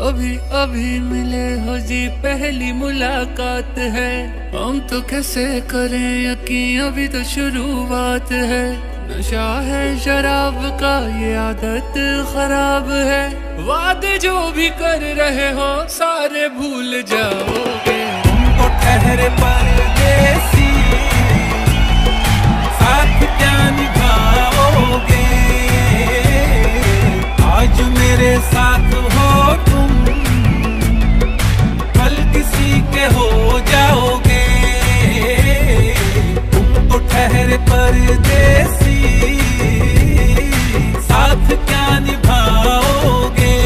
अभी अभी मिले हो जी, पहली मुलाकात है। हम तो कैसे करें यकीन, अभी तो शुरुआत है। नशा है, शराब का ये आदत खराब है। वादे जो भी कर रहे हो, सारे भूल जाओगे। ठहरे परदेसी, साथ क्या निभाओगे?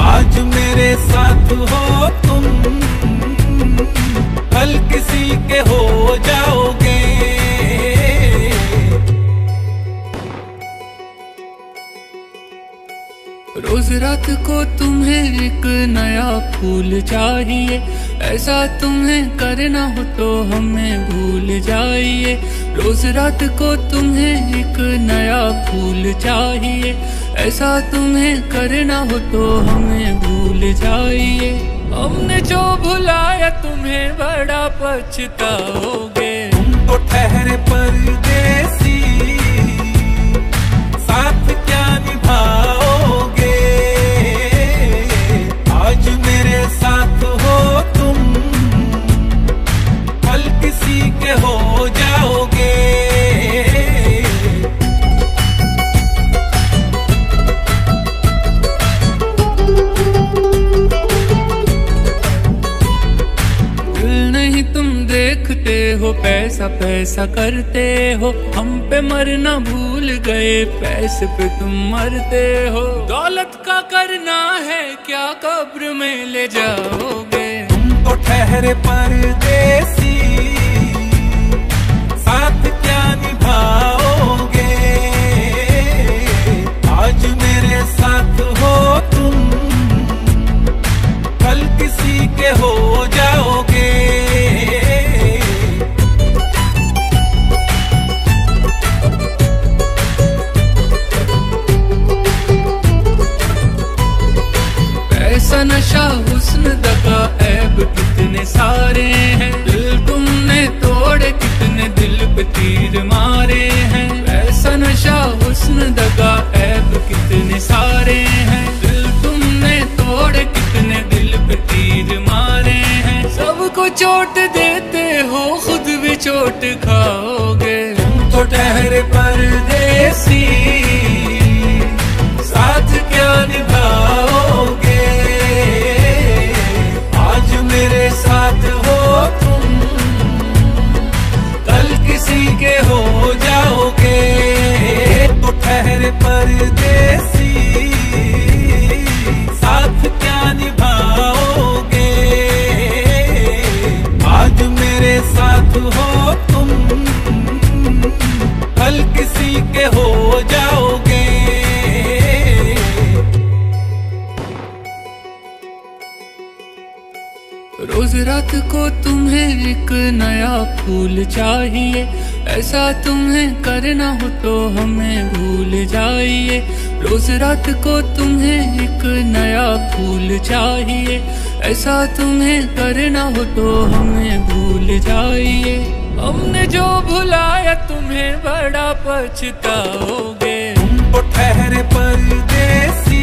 आज मेरे साथ हो तुम, कल किसी के हो जाओगे। रोज रात को तुम्हें एक नया फूल चाहिए ऐसा तुम्हें करना हो तो हमें भूल जाइए। रोज रात को तुम्हें एक नया फूल चाहिए। ऐसा तुम्हें करना हो तो हमें भूल जाइए। हमने जो भुलाया तुम्हें बड़ा पछताओगे। तुमको ठहरे परदेसी हो जाओगे। नहीं तुम देखते हो पैसा पैसा करते हो। हम पे मरना भूल गए पैसे पे तुम मरते हो। दौलत का करना है क्या कब्र में ले जाओगे? तुम तो ठहरे परदेसी। नशा हुस्न दगा ऐब कितने सारे हैं। दिल तुमने तोड़े, कितने दिल पे तीर मारे हैं। ऐसा नशा हुस्न दगा ऐब कितने सारे हैं। दिल तुमने तोड़े, कितने दिल पे तीर मारे हैं। सबको चोट देते हो, खुद भी चोट खाओगे। तुमको ठहरे परदेसी। रात को तुम्हें एक नया फूल चाहिए। ऐसा तुम्हें करना हो तो हमें भूल जाइए। रोज रात को तुम्हें एक नया फूल चाहिए। ऐसा तुम्हें करना हो तो हमें भूल जाइए। हमने जो भुलाया तुम्हें बड़ा पछताओगे। तुमको ठहरे परदेसी